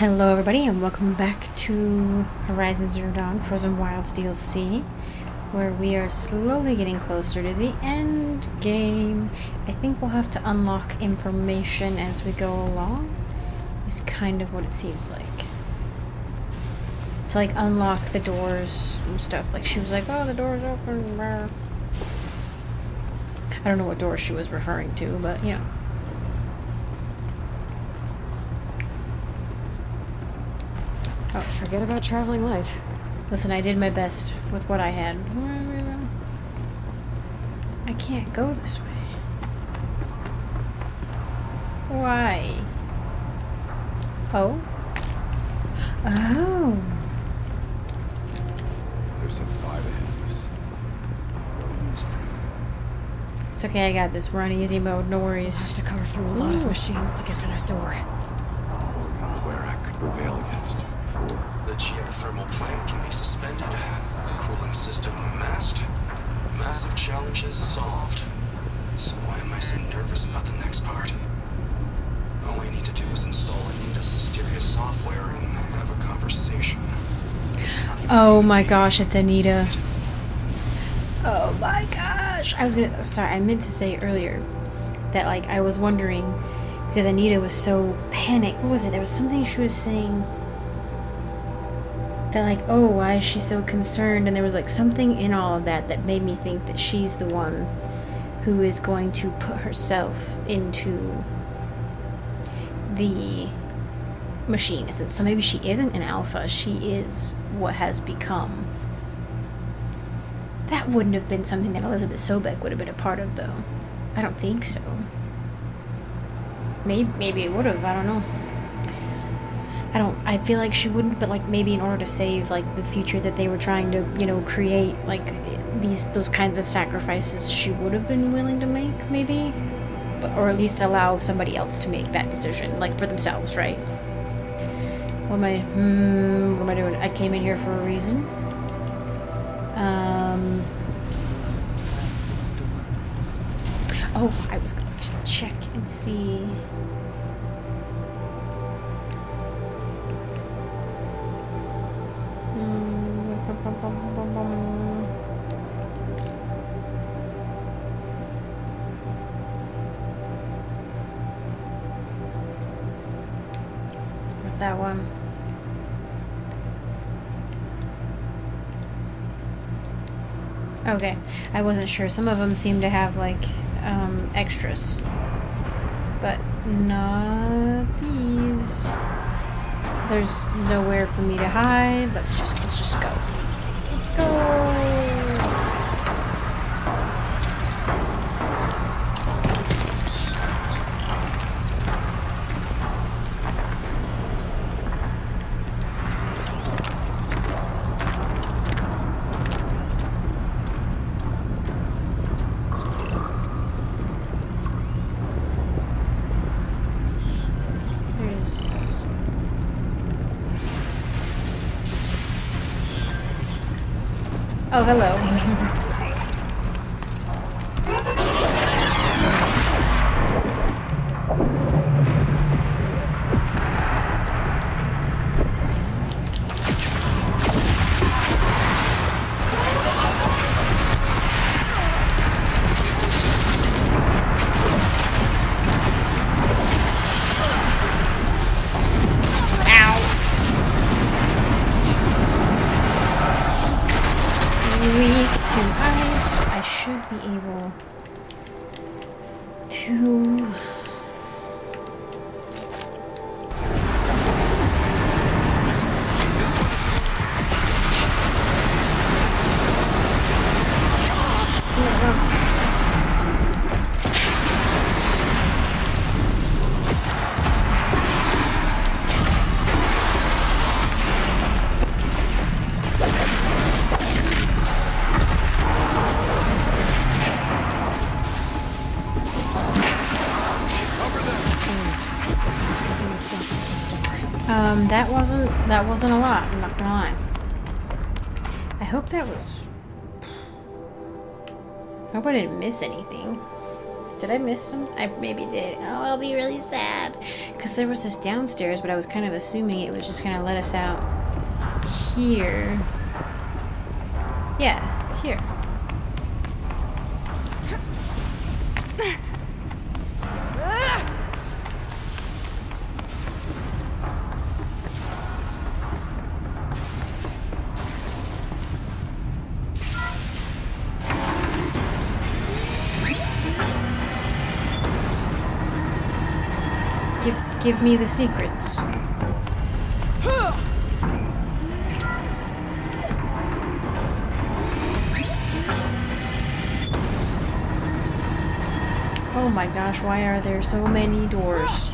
Hello everybody and welcome back to Horizon Zero Dawn Frozen Wilds DLC where we are slowly getting closer to the end game. I think we'll have to unlock information as we go along is kind of what it seems like. To like unlock the doors and stuff. Like she was like, oh the door's open. I don't know what door she was referring to, but you know. Oh, forget about traveling light. Listen, I did my best with what I had. I can't go this way. Why? Oh? Oh. There's a five ahead of us. No use pretty. It's okay, I got this. We're on easy mode, no I worries. have to cover through a lot of machines to get to that door. Oh, where I could prevail against you before. The geothermal plant can be suspended. The cooling system unmasked. Massive challenges solved. So why am I so nervous about the next part? All we need to do is install Anita's mysterious software and have a conversation. It's not even Oh my gosh, it's Anita. Oh my gosh. I was gonna, sorry, I meant to say earlier that, like, I was wondering because Anita was so panicked. What was it? There was something she was saying that, like, oh, why is she so concerned? And there was, like, something in all of that that made me think that she's the one who is going to put herself into the machine isn't so maybe she isn't an alpha. She is what has become. That wouldn't have been something that Elisabet Sobeck would have been a part of though. I don't think so. Maybe maybe it would have. I don't know i don't i feel like she wouldn't but like maybe in order to save like the future that they were trying to you know create like these those kinds of sacrifices she would have been willing to make maybe but, or at least allow somebody else to make that decision like for themselves right what am I? Hmm, what am I doing? I came in here for a reason. Um. Oh, I was going to check and see. That one. Okay, I wasn't sure. Some of them seem to have like um, extras, but not these. There's nowhere for me to hide. Let's just let's just go. Let's go. Oh, hello. that wasn't a lot. I'm not gonna lie. I hope that was. I hope I didn't miss anything. Did I miss some? I maybe did. Oh, I'll be really sad. Because there was this downstairs, but I was kind of assuming it was just going to let us out here. Yeah, here. Give me the secrets. Oh my gosh, why are there so many doors?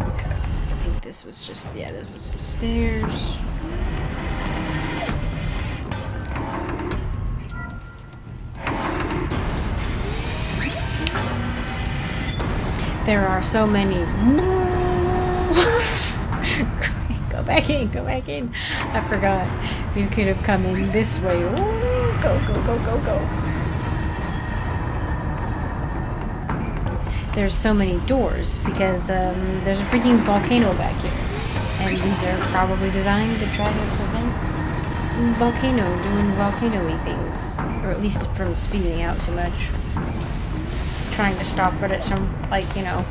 I think this was just, yeah, this was the stairs. There are so many. go back in, go back in. I forgot. You could have come in this way. Ooh, go, go, go, go, go. There's so many doors because um, there's a freaking volcano back here. And these are probably designed to try to prevent volcano doing volcano-y things. Or at least from speeding out too much trying to stop it at some, like, you know,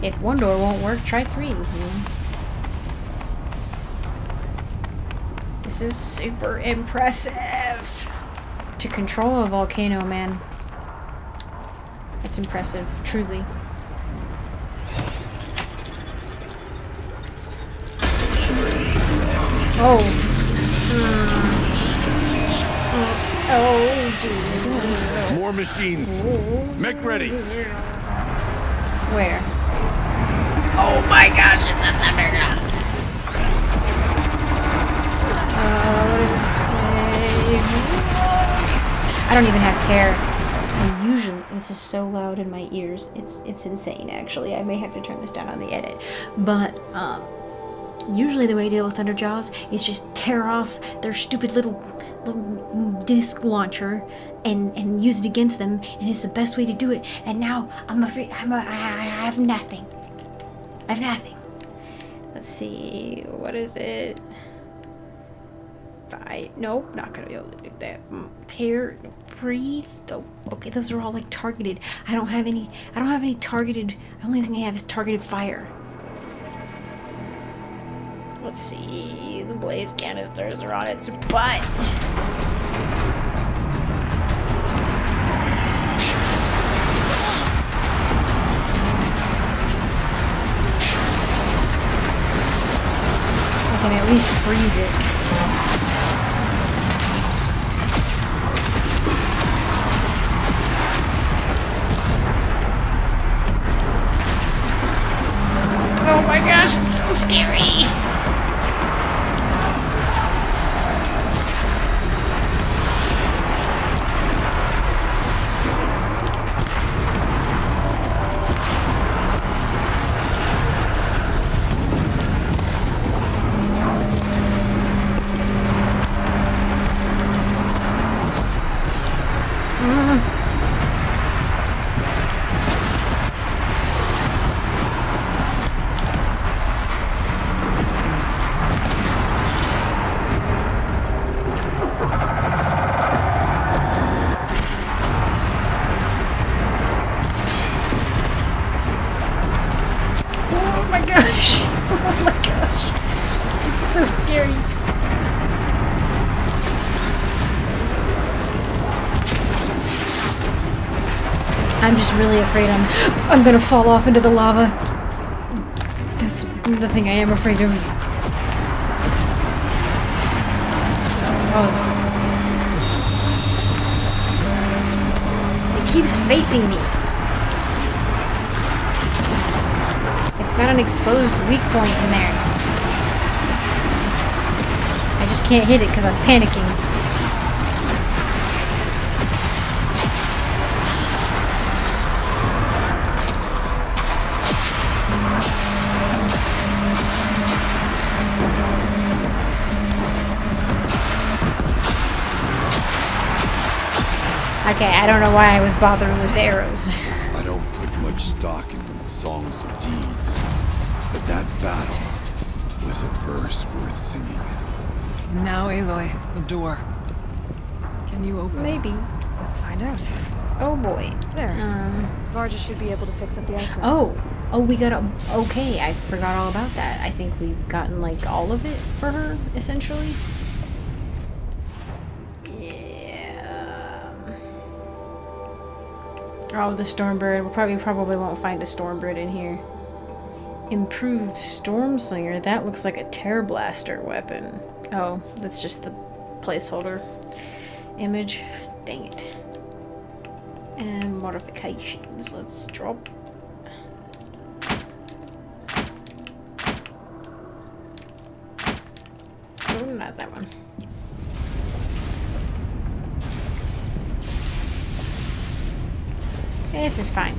if one door won't work, try three, you know? This is super impressive. To control a volcano, man. That's impressive, truly. Oh. Hmm. Oh, geez. More machines. Make ready. Where? Oh my gosh, it's a Thunderjaw! Uh, what does it say? I don't even have tear. I usually this is so loud in my ears. It's it's insane actually. I may have to turn this down on the edit. But um usually the way to deal with Thunderjaws is just tear off their stupid little, little disc launcher and and use it against them, and it's the best way to do it. And now I'm afraid I'm a, I, I have nothing. I have nothing. Let's see, what is it? Five. Nope, not gonna be able to do that. Mm, Tear, freeze. Oh, okay, those are all like targeted. I don't have any. I don't have any targeted. The only thing I have is targeted fire. Let's see. The blaze canisters are on its butt. I can at least freeze it. Oh my gosh, it's so scary! Oh my gosh! It's so scary. I'm just really afraid I'm I'm gonna fall off into the lava. That's the thing I am afraid of. Oh. It keeps facing me. Got an exposed weak point in there. I just can't hit it because I'm panicking. Okay, I don't know why I was bothering with the arrows. I don't put much stock in songs of deeds, that battle was a verse worth singing. Now, Aloy, the door. Can you open it? Maybe. Let's find out. Oh boy. There. Um. Varja should be able to fix up the ice ramp. Oh. Oh, we got a. Okay, I forgot all about that. I think we've gotten like all of it for her, essentially. Yeah. Oh, the Stormbird. We probably probably won't find a Stormbird in here. Improved Stormslinger. That looks like a Tear Blaster weapon. Oh, that's just the placeholder image. Dang it. And modifications. Let's drop. Oh, not that one. This is fine.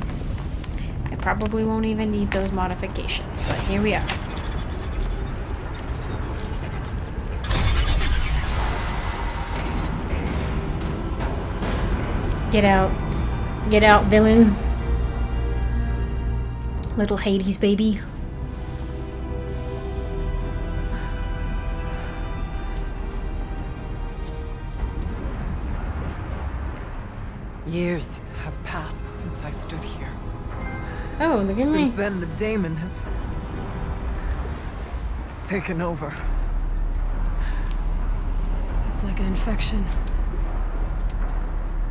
Probably won't even need those modifications, but here we are. Get out. Get out, villain. Little Hades baby. Look at me. Since then, the daemon has taken over. It's like an infection.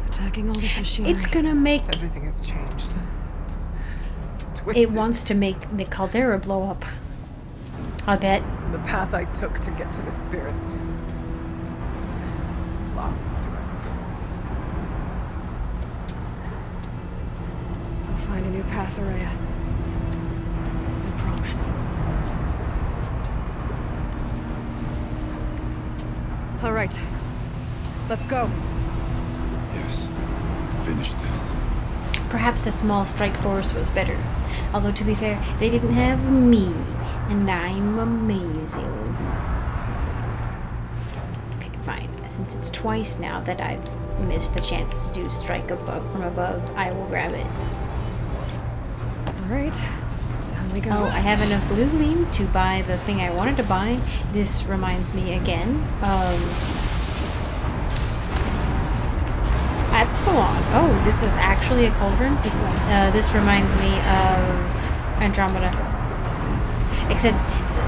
Attacking all this machinery. It's gonna make Everything has changed. It wants to make the caldera blow up. I bet. The path I took to get to the spirits. Lost to us. I'll find a new path, Ourea. I promise. All right. Let's go. Yes, finish this. Perhaps a small strike force was better. Although to be fair, they didn't have me, and I'm amazing. Okay, fine. Since it's twice now that I've missed the chance to do strike above from above, I will grab it. All right. Down we go. Oh, I have enough blue gleam to buy the thing I wanted to buy. This reminds me again of Epsilon. Oh, this is actually a cauldron. Uh, this reminds me of Andromeda. Except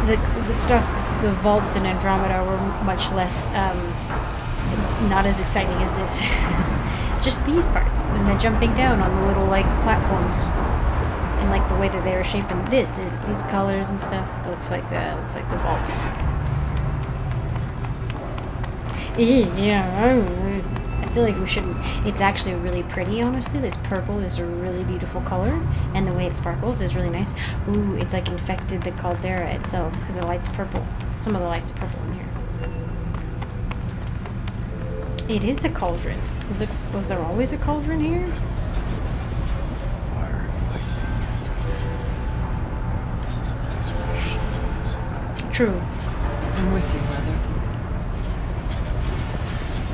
the the stuff, the vaults in Andromeda were much less, um, not as exciting as this. Just these parts, and the jumping down on the little like platforms, and like the way that they were shaping this, is these colors and stuff. It looks like the looks like the vaults. Yeah, I- I feel like we shouldn't. It's actually really pretty, honestly. This purple is a really beautiful color, and the way it sparkles is really nice. Ooh, it's like infected the caldera itself because the light's purple. Some of the lights purple in here. It is a cauldron. Was it? Was there always a cauldron here? True. I'm with you, brother.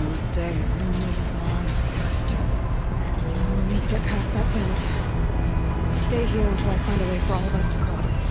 We'll stay only as long as we have to. We need to get past that vent. Stay here until I find a way for all of us to cross.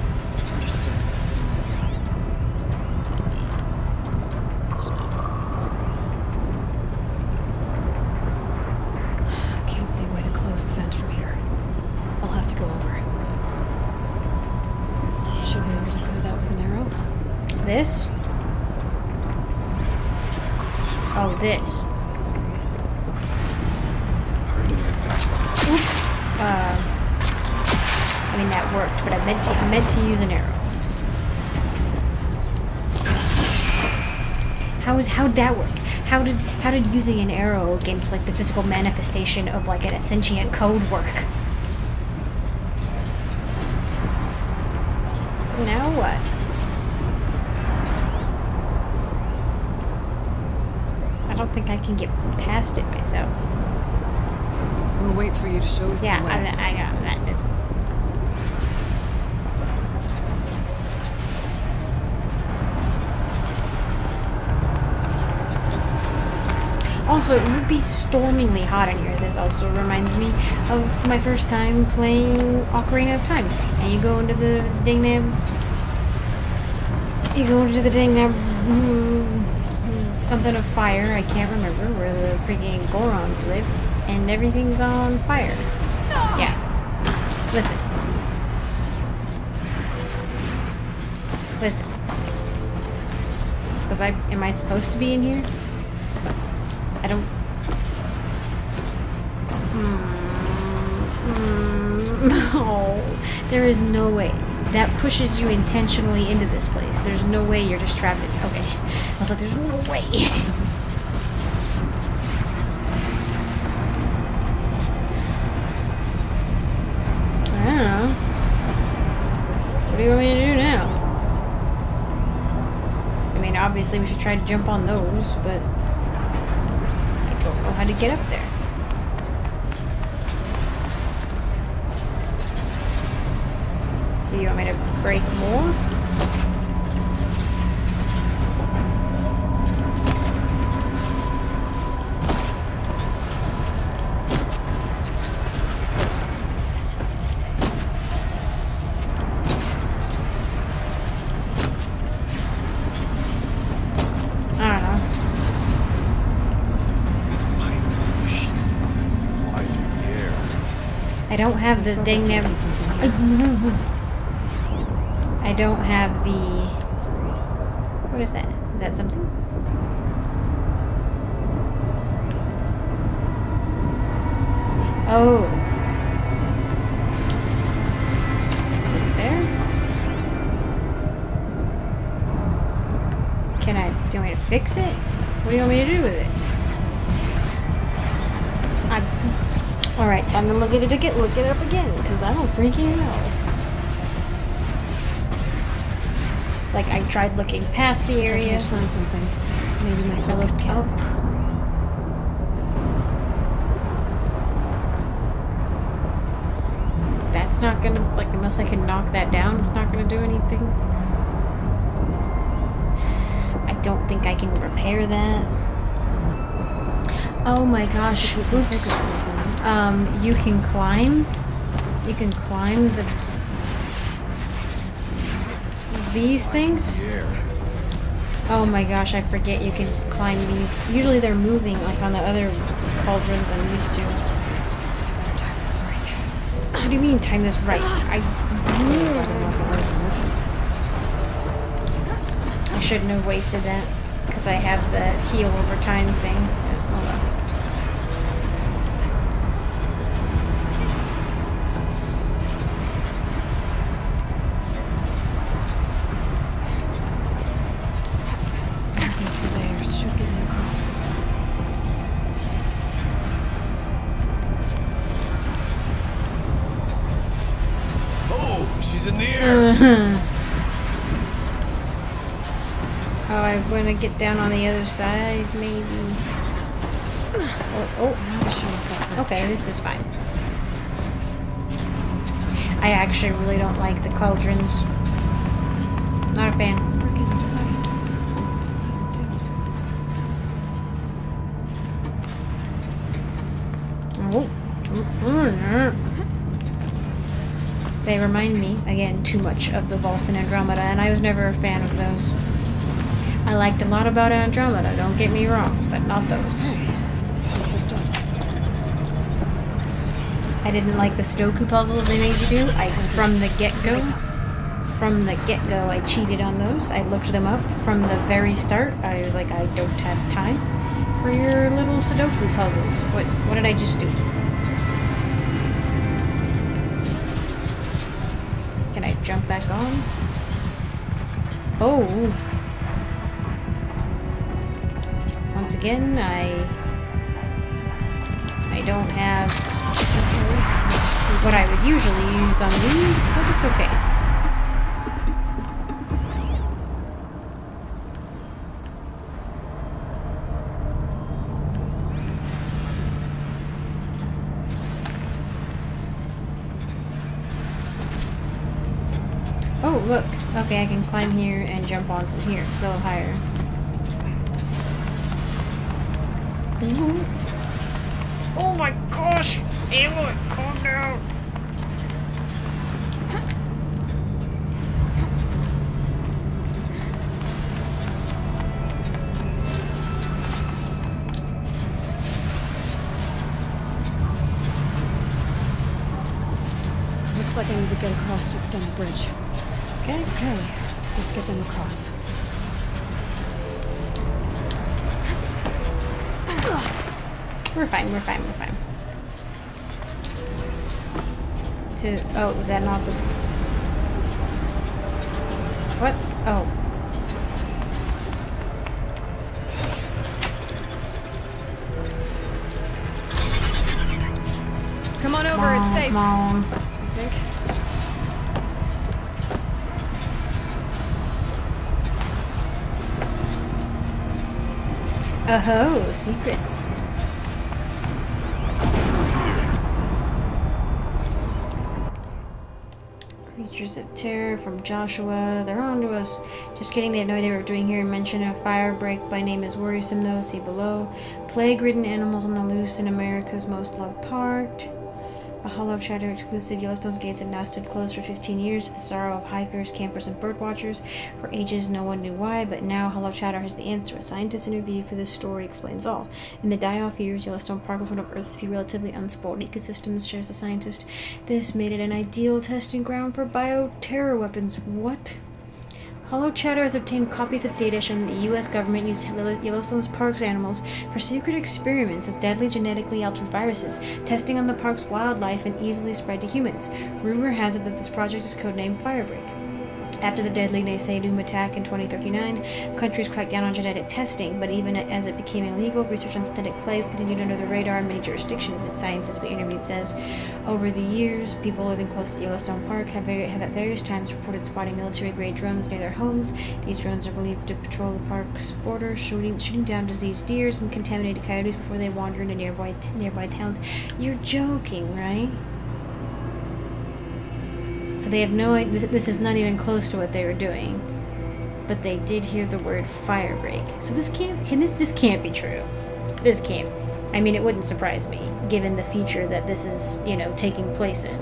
To I meant to use an arrow. How is how did that work? How did how did using an arrow against like the physical manifestation of like an sentient code work? Now what? I don't think I can get past it myself. We'll wait for you to show us Yeah, the way. I, I got that. It's, Also, it would be stormingly hot in here. This also reminds me of my first time playing Ocarina of Time. And you go into the Dingnam... You go into the Dingnam... mm, something of fire, I can't remember, where the freaking Gorons live. And everything's on fire. Yeah. Listen. Listen. Was I... Am I supposed to be in here? I don't... Hmm. Hmm. No. There is no way. That pushes you intentionally into this place. There's no way you're just trapped in... Okay. I was like, there's no way. What do you want me to do now? I mean, obviously we should try to jump on those, but how to get up there. Do you want me to break more? Don't have the dang. I don't have the. What is that? Is that something? Oh. Alright, time to look it again. Look it up again, because I don't freaking know. Like, I tried looking past the area. can't find something. Maybe my fellows can. up. That's not gonna, like, unless I can knock that down, it's not gonna do anything. I don't think I can repair that. Oh my gosh, Because my oops. Um, you can climb. You can climb the these things. Oh my gosh, I forget you can climb these. Usually they're moving, like on the other cauldrons I'm used to. How do you mean time this right? I I shouldn't have wasted that because I have the heal over time thing. Get down on the other side, maybe. Oh, oh. Not sure if that works. Okay, this is fine. I actually really don't like the cauldrons. Not a fan. Circular device. What does it do? Oh. Mm-hmm. They remind me, again, too much of the vaults in Andromeda, and I was never a fan of those. I liked a lot about Andromeda, don't get me wrong, but not those. I didn't like the Sudoku puzzles they made you do. I, from the get-go, from the get-go, I cheated on those. I looked them up from the very start. I was like, I don't have time for your little Sudoku puzzles. What, what did I just do? Can I jump back on? Oh. Once again, I I don't have what I would usually use on these, but it's okay. Oh, look. Okay, I can climb here and jump on from here. It's a little higher. Oh my gosh! Aloy, calm down! Looks like I need to get across to extend the bridge. Okay. Okay, let's get them across. We're fine, we're fine, we're fine. To oh, was that not the What? Oh. Come on over, it's safe. Mom. I think. Oh, secrets. Creatures of terror from Joshua. They're on to us. Just kidding, they have no idea what we're doing here. Mention a fire break by name is worrisome though. See below. Plague ridden animals on the loose in America's most loved part. A hollow chatter exclusive Yellowstone's gates have now stood closed for 15 years to the sorrow of hikers, campers, and bird watchers. For ages, no one knew why, but now Hollow Chatter has the answer. A scientist interviewed for this story explains all. In the die-off years, Yellowstone Park was one of Earth's few relatively unspoiled ecosystems, shares the scientist. This made it an ideal testing ground for bioterror weapons. What? Hollow Chatter has obtained copies of data showing the U.S. government used Yellowstone's park's animals for secret experiments with deadly genetically altered viruses, testing on the park's wildlife and easily spread to humans. Rumor has it that this project is codenamed Firebreak. After the deadly Naysay Doom attack in 2039, countries cracked down on genetic testing, but even as it became illegal, research on synthetic plagues continued under the radar in many jurisdictions, its scientist we interviewed says. Over the years, people living close to Yellowstone Park have, have at various times reported spotting military-grade drones near their homes. These drones are believed to patrol the park's border, shooting, shooting down diseased deers and contaminated coyotes before they wander into nearby, nearby towns. You're joking, right? So they have no. This, is not even close to what they were doing. But they did hear the word fire break. So this can't. Can this, this can't be true. This can't. I mean, it wouldn't surprise me, given the future that this is, you know, taking place in.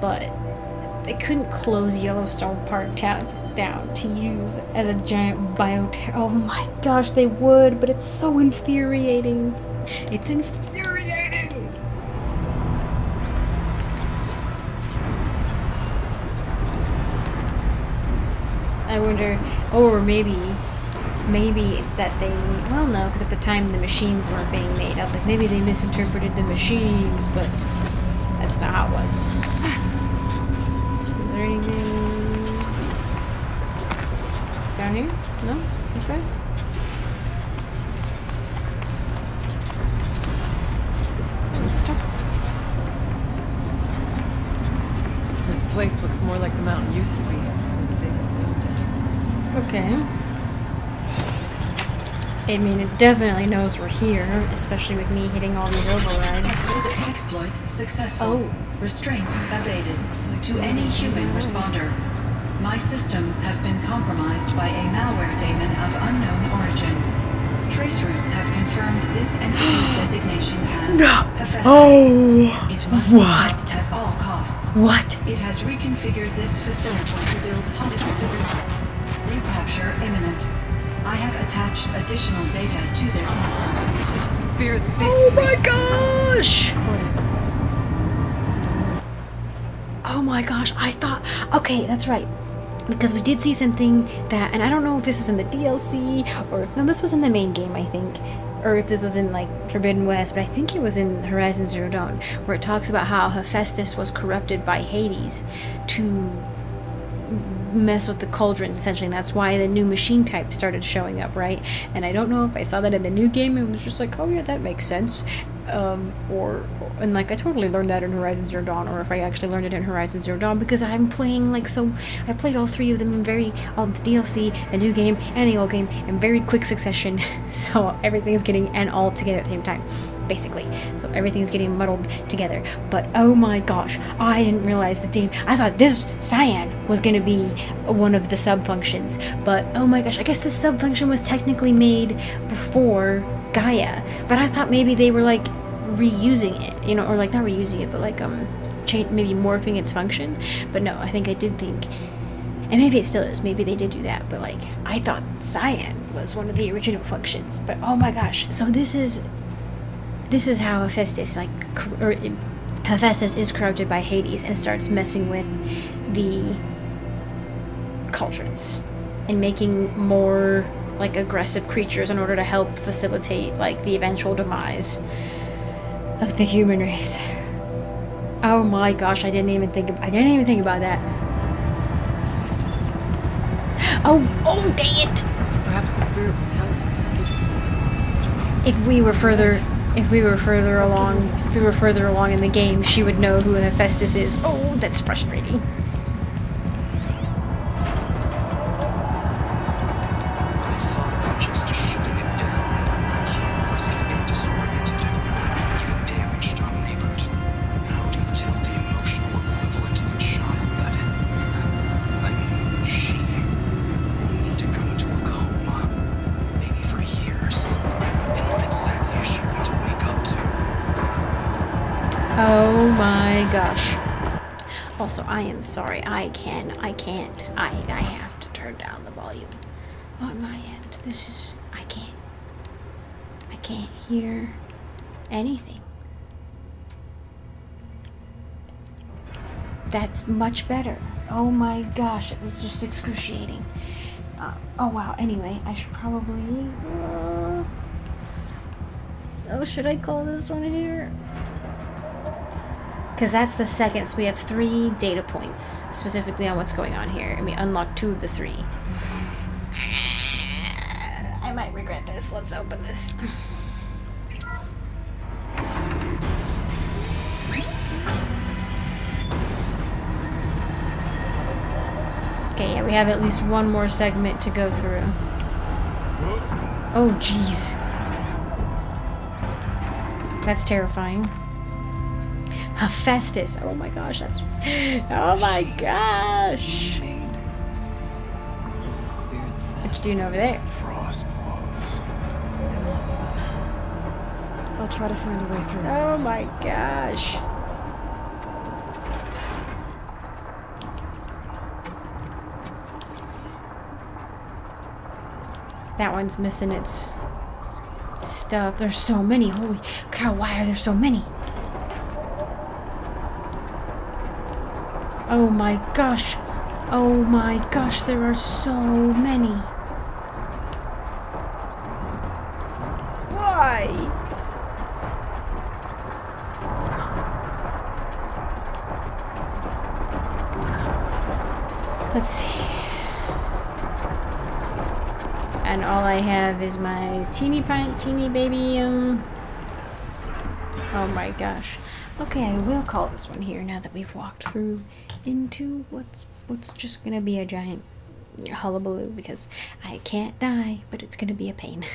But they couldn't close Yellowstone Park town down to use as a giant bioterror. Oh my gosh, they would, but it's so infuriating. It's infuriating. Wonder, or maybe, maybe it's that they, well, no, because at the time the machines weren't being made. I was like, maybe they misinterpreted the machines, but that's not how it was. Is there anything down here? No? Okay. Okay. I mean, it definitely knows we're here, especially with me hitting all these overrides. Exploit successful. Oh. Restraints evaded. to any human responder. My systems have been compromised by a malware daemon of unknown origin. Trace routes have confirmed this entity's designation as Hephaestus. Oh, It must be at all costs. what? It has reconfigured this facility to build hostile Recapture imminent. I have attached additional data to network. Spirit speaks Oh my gosh! Oh my gosh, I thought. Okay, that's right. Because we did see something that, and I don't know if this was in the DLC or no, this was in the main game, I think, or if this was in like Forbidden West, but I think it was in Horizon Zero Dawn, where it talks about how Hephaestus was corrupted by Hades to mess with the cauldrons essentially and that's why the new machine type started showing up right? And i don't know if i saw that in the new game it was just like oh yeah that makes sense. Um, or and like i totally learned that in horizon zero dawn or if i actually learned it in horizon zero dawn because i'm playing like so i played all three of them in very all the dlc the new game and the old game in very quick succession. So everything's getting and all together at the same time basically. So everything's getting muddled together. But oh my gosh, I didn't realize the team. I thought this cyan was going to be one of the sub functions. But oh my gosh, I guess this sub function was technically made before Gaia, but I thought maybe they were like reusing it, you know, or like not reusing it, but like um, change maybe morphing its function. But no, I think I did think, and maybe it still is. Maybe they did do that, but like I thought cyan was one of the original functions. But oh my gosh, so this is this is how Hephaestus like or er, Hephaestus is corrupted by Hades and starts messing with the cauldrons and making more like aggressive creatures in order to help facilitate like the eventual demise of the human race. Oh my gosh, I didn't even think of, I didn't even think about that. Festus. Oh, oh dang it! Perhaps the spirit will tell us if. If we were further if we were further along if we were further along in the game, she would know who Hephaestus is. Oh, that's frustrating. Gosh. Also, I am sorry. I can. I can't. I I have to turn down the volume on my end. This is I can't. I can't hear anything. That's much better. Oh my gosh, it was just excruciating. Uh, oh wow. Anyway, I should probably. Uh, oh, should I call this one here? Because that's the second, so we have three data points specifically on what's going on here, and we unlock two of the three. I might regret this. Let's open this. Okay, yeah, we have at least one more segment to go through. Oh, jeez. That's terrifying. Hephaestus. Oh my gosh, that's. Oh my gosh. Made. What does the spirit? What you doing over there? Frost claws. And lots of them. I'll try to find a way through. Oh my gosh. That one's missing its stuff. There's so many. Holy cow, why are there so many? My gosh. Oh my gosh, there are so many. Why? Let's see. And all I have is my teeny pint, teeny baby, um... Oh my gosh. Okay, I will call this one here now that we've walked through into what's what's just gonna be a giant hullabaloo because I can't die, but it's gonna be a pain.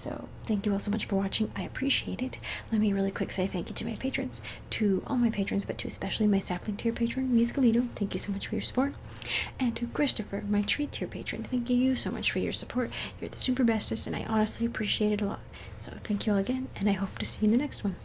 So, thank you all so much for watching. I appreciate it. Let me really quick say thank you to my patrons, to all my patrons, but to especially my sapling tier patron, Mies Galito. Thank you so much for your support. And to Christopher, my treat tier patron. Thank you so much for your support. You're the super bestest, and I honestly appreciate it a lot. So, thank you all again, and I hope to see you in the next one.